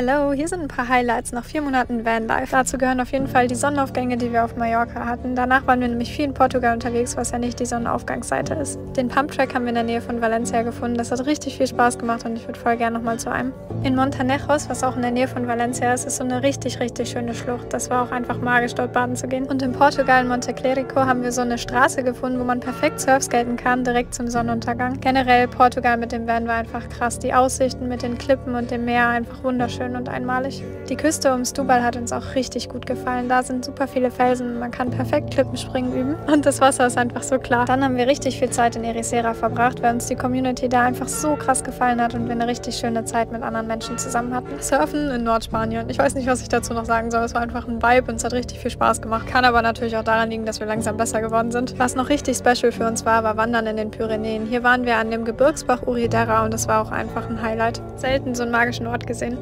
Hello, hier sind ein paar Highlights nach vier Monaten Vanlife. Dazu gehören auf jeden Fall die Sonnenaufgänge, die wir auf Mallorca hatten. Danach waren wir nämlich viel in Portugal unterwegs, was ja nicht die Sonnenaufgangsseite ist. Den Pumptrack haben wir in der Nähe von Valencia gefunden. Das hat richtig viel Spaß gemacht und ich würde voll gerne nochmal zu einem. In Montanejos, was auch in der Nähe von Valencia ist, ist so eine richtig, richtig schöne Schlucht. Das war auch einfach magisch, dort baden zu gehen. Und in Portugal, in Monte Clerico, haben wir so eine Straße gefunden, wo man perfekt surfskaten kann, direkt zum Sonnenuntergang. Generell Portugal mit dem Van war einfach krass. Die Aussichten mit den Klippen und dem Meer einfach wunderschön und einmalig. Die Küste um Stubal hat uns auch richtig gut gefallen. Da sind super viele Felsen, man kann perfekt Klippenspringen üben und das Wasser ist einfach so klar. Dann haben wir richtig viel Zeit in Ericeira verbracht, weil uns die Community da einfach so krass gefallen hat und wir eine richtig schöne Zeit mit anderen Menschen zusammen hatten. Surfen in Nordspanien. Ich weiß nicht, was ich dazu noch sagen soll. Es war einfach ein Vibe und es hat richtig viel Spaß gemacht. Kann aber natürlich auch daran liegen, dass wir langsam besser geworden sind. Was noch richtig special für uns war, war Wandern in den Pyrenäen. Hier waren wir an dem Gebirgsbach Uridera und das war auch einfach ein Highlight. Selten so einen magischen Ort gesehen.